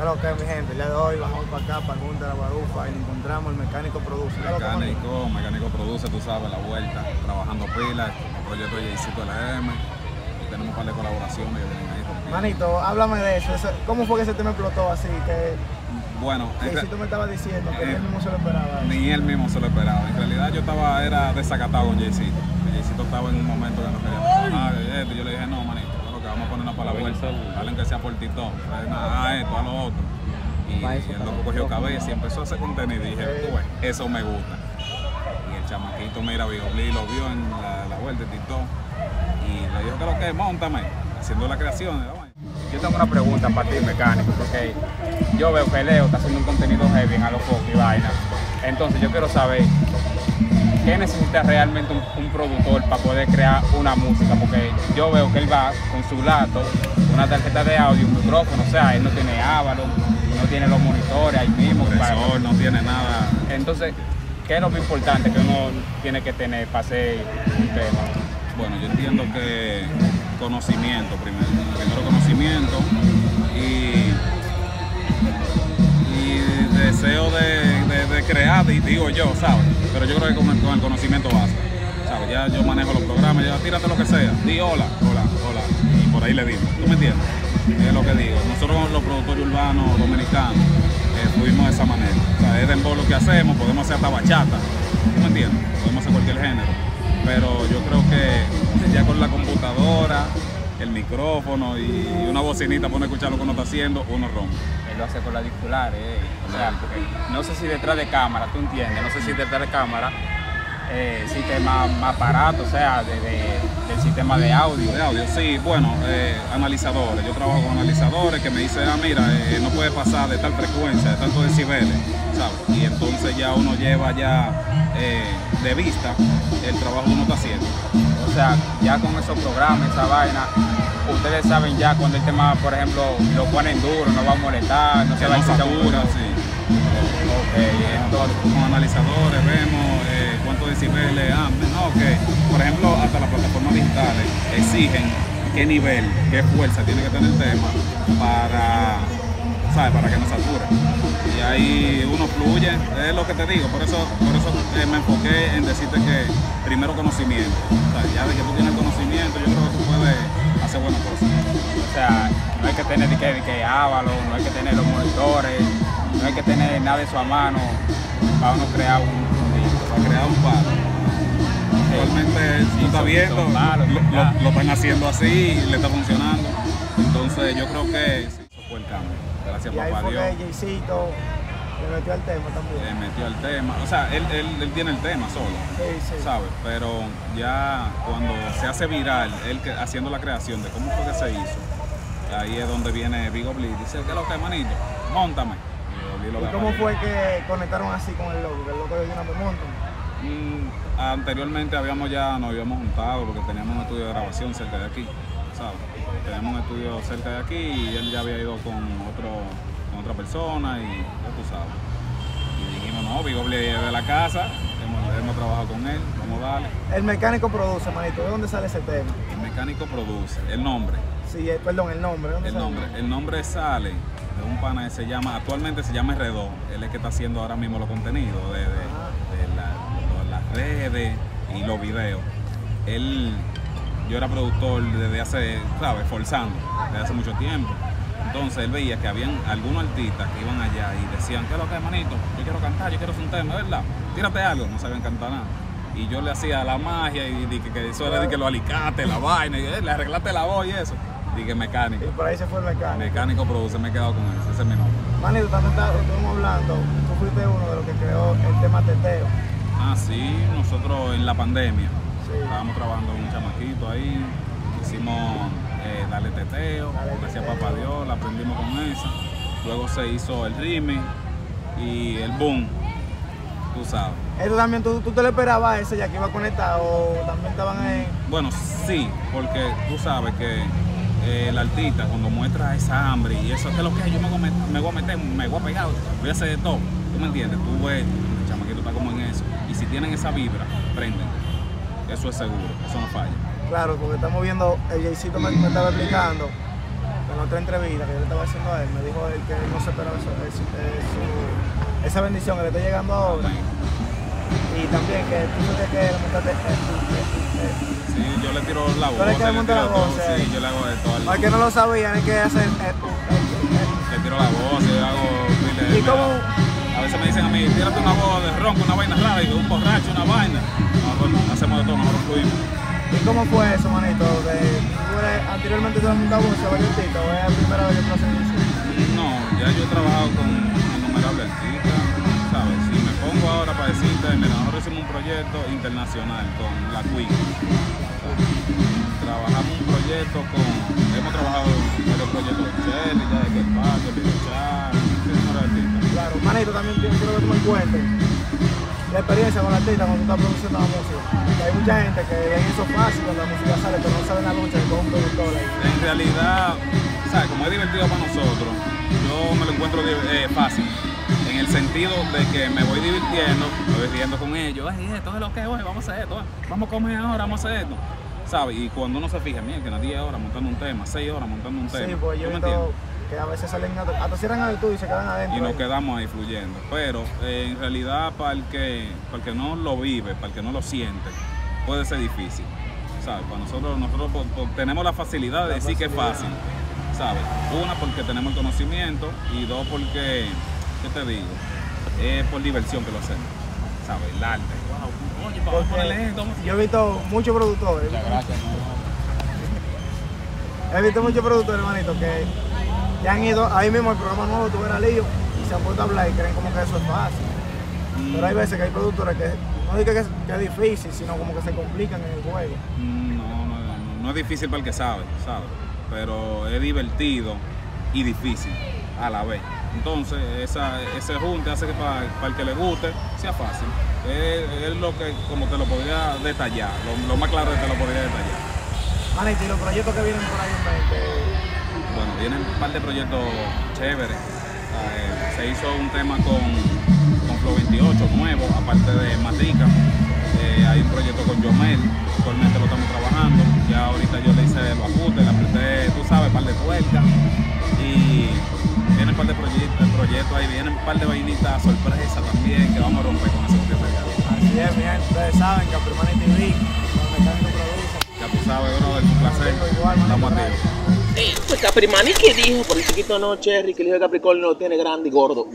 Claro que mi gente, el día de hoy bajamos para acá, para Junta de la Guarufa y encontramos el mecánico produce. Mecánico, mecánico produce, tú sabes, la vuelta, trabajando pilas, el proyecto Jaycito LM, y tenemos un par de colaboraciones que vienen ahí rompiendo. Manito, háblame de eso. ¿Cómo fue que ese tema explotó así? Que Bueno, tú me estabas diciendo que Eh, él mismo se lo esperaba. Ni él mismo se lo esperaba. En realidad yo estaba, era desacatado con Jaycito. Jaycito estaba en un momento que no quería trabajar. Yo le dije, no, manito, vamos a ponernos para la vuelta. Dale que sea por titón. A esto, a lo otro. Y, y el loco cogió cabeza y empezó a hacer contenido. Y dije, tú ves, eso me gusta. Y el chamaquito, mira, Bigobli lo vio en la, la vuelta de titón. Y le dijo, ¿qué es lo que es? Móntame. Haciendo la creación. Yo tengo una pregunta para ti, mecánico, porque yo veo que Leo está haciendo un contenido heavy en Alofoque y vaina. Entonces yo quiero saber qué necesita realmente un, un productor para poder crear una música, porque yo veo que él va con su lato, una tarjeta de audio, un micrófono, o sea, él no tiene ávalo, no tiene los monitores ahí mismo. para- no tiene nada. Entonces, ¿qué es lo más importante que uno tiene que tener para hacer un tema? Bueno, yo entiendo que conocimiento primero, primero conocimiento digo yo, ¿sabes? Pero yo creo que con el, con el conocimiento basta. Ya yo manejo los programas, ya tírate lo que sea, di hola, hola, hola, y por ahí le digo, ¿tú me entiendes? Es lo que digo, nosotros los productores urbanos dominicanos eh, fuimos de esa manera, o sea, es lo que hacemos, podemos hacer hasta bachata, ¿tú me entiendes? Podemos hacer cualquier género pero yo creo que ya con la computadora, el micrófono y una bocinita para escuchar lo que uno está haciendo, uno rompe. Él lo hace con la discular, eh. O sea, porque no sé si detrás de cámara, tú entiendes, no sé si detrás de cámara eh, sistema más barato, o sea, de, de- del sistema de audio. De audio, sí, bueno, eh, analizadores. Yo trabajo con analizadores que me dicen, ah, mira, eh, no puede pasar de tal frecuencia, de tantos decibeles, ¿sabes? Y entonces ya uno lleva ya de vista el trabajo que uno está haciendo. O sea, ya con esos programas, esa vaina, ustedes saben ya cuando el tema, por ejemplo, lo ponen duro, no va a molestar, no se va a escuchar un satura, ruido. sí. Ok, entonces, Como analizadores vemos eh, cuántos decibeles, ah, no, que por ejemplo hasta las plataformas digitales exigen qué nivel, qué fuerza tiene que tener el tema para, ¿sabes? para que no sature. Y ahí uno fluye, es lo que te digo, por eso, por eso eh, me enfoqué en decirte que primero conocimiento. O sea, ya de que tú tienes conocimiento, yo creo que tú puedes que tener que, que ávalo, no hay que tener los monitores, no hay que tener nada de eso a mano para uno crear un, un disco. para crear un palo. Actualmente tú estás son- viendo, lo, lo- lo están haciendo así y le está funcionando. Entonces yo creo que sí, eso fue el cambio. Gracias Y ahí papá fue Dios. Jaycito le metió al tema Le también. metió el tema. O sea, él, él, él tiene el tema solo. Sí, sí. ¿Sabes? Pero ya cuando se hace viral, él que- haciendo la creación de cómo fue que se hizo, ahí es donde viene Big Obli dice, ¿qué es lo que es, manito? Móntame. Y Big Obli lo ¿Y agarra cómo fue que conectaron así con el loco? Que el loco de una me montan. Mm, anteriormente habíamos ya, nos habíamos juntado porque teníamos un estudio de grabación cerca de aquí, ¿sabes? Teníamos un estudio cerca de aquí y él ya había ido con otro, con otra persona y ya tú sabes. Y dijimos, no, Bigobli es de la casa, hemos, hemos trabajado con él, vamos a darle. El mecánico produce, manito. ¿De dónde sale ese tema? El mecánico produce, el nombre, Sí, eh, perdón, el nombre. ¿de dónde el nombre, el nombre sale de un pana que se llama, actualmente se llama R2, él es que está haciendo ahora mismo los contenidos de, de- de la- de las redes y los videos. Él, yo era productor desde hace, ¿sabes? Forzando, desde hace mucho tiempo. Entonces él veía que habían algunos artistas que iban allá y decían, ¿qué es lo que manito? Yo quiero cantar, yo quiero hacer un tema, ¿verdad? Tírate algo, no sabían cantar nada. Y yo le hacía la magia y dije que eso era de que los alicates, la vaina, y eh, le arreglaste la voz y eso. Dije mecánico. Y por ahí se fue el mecánico. Mecánico produce, me he quedado con eso, ese es mi nombre. Manito, también estuvimos hablando. Tú fuiste uno de los que creó el tema teteo. Ah, sí, nosotros en la pandemia Sí. estábamos trabajando con un chamaquito ahí, hicimos eh, Dale Teteo, Dale gracias Teteo. Papá Dios, la aprendimos con esa. Luego se hizo el remix y el boom, tú sabes. ¿Eso también tú, tú te lo esperabas a ese ya que iba conectado o también estaban en... Bueno, sí, porque tú sabes que eh, el artista cuando muestra esa hambre y eso, que es lo que es? yo me voy, a met- me voy a meter, me voy a pegar, voy a hacer de todo. ¿Tú me entiendes? Tú ves, el chamaquito está como en eso. Y si tienen esa vibra, prenden. Eso es seguro, eso no falla. Claro, porque estamos viendo, el Jaycito me, me estaba explicando, en otra entrevista que yo le estaba haciendo a él, me dijo él que él no se esperaba eso- eso- eso- esa bendición que le está llegando ahora. Y también que tú te quieres le tiro la Tú voz, le tiro la todo, voz, eh. sí, yo le hago de todo. al- Para el que no lo sabían, hay que hacer. eh, eh, eh, Le tiro la voz, yo hago... pile- ¿Y cómo? A veces me dicen a mí, tírate una voz de ronco, una vaina rara, y un borracho, una vaina. Nosotros hacemos de todo, nosotros fluimos. ¿Y cómo fue eso, manito? De, ¿tú eres- ¿Anteriormente te has montado música varios artistas o es la primera vez que tú haces eso? No, ya yo he trabajado con. Pongo ahora para decirte, mira, nosotros hicimos un proyecto internacional con la Queen. Trabajamos un proyecto con, hemos trabajado en varios proyectos de Cherry, ya de que el Pato, el Char. Claro, manito, también quiero que tú me cuentes la experiencia con el artista cuando tú estás produciendo la música. Hay mucha gente que ven eso fácil cuando la música sale, pero no saben la lucha de con un productor ahí. En realidad, ¿sabes? Como es divertido para nosotros, yo me lo encuentro eh, fácil. El sentido de que me voy divirtiendo, me voy riendo con ellos. Ay, esto es lo que es hoy, vamos a hacer esto. Vamos a comer ahora, vamos a hacer esto. ¿Sabes? Y cuando uno se fija, mira, que 10 horas montando un tema, 6 horas montando un tema. Sí, pues yo visto que a veces salen hasta, cierran el y se quedan adentro. y nos ahí. quedamos ahí fluyendo. Pero eh, en realidad para el, que, para el que no lo vive, para el que no lo siente, puede ser difícil. ¿Sabes? Para nosotros, nosotros tenemos la facilidad de La decir que es fácil. ¿Sabes? Una porque tenemos el conocimiento y dos porque, ¿qué te digo? Es por diversión que lo hacemos. ¿Sabes? El arte. Wow, oye, vamos a Porque ponerle esto. vamos a- yo he visto muchos productores, Muchas gracias. ¿no? he visto muchos productores, hermanito, que ya han ido ahí mismo al programa nuevo, tú lío, y se han puesto a hablar y creen como que eso es fácil. Pero hay veces que hay productores que no dicen que es, que es difícil, sino como que se complican en el juego. No, no, no, no es difícil para el que sabe, ¿sabes? Pero es divertido y difícil a la vez. Entonces, esa, ese junte hace que para, para el que le guste sea fácil. Es, es lo que como te lo podría detallar, lo, lo más claro que te lo podría detallar. Manito, y los proyectos que vienen por ahí en Bueno, vienen un par de proyectos chéveres. Eh, se hizo un tema con, con Flow 28 nuevo, aparte de Matica. Eh, hay un proyecto con Yomel, actualmente lo estamos trabajando. Ya ahorita yo le hice los ajustes, le apreté, tú sabes, par de tuercas. Y vienen un par de proyectos, proyectos ahí, vienen un par de vainitas sorpresa también que vamos a romper con ese último así es, mi gente, ustedes saben que Primani TV, donde Mecánico produce. Ya tú sabes, brother, un placer. Estamos activos. Pues Caprimani que dijo, por el chiquito no, Cherry, que el hijo de Capricornio lo tiene grande y gordo.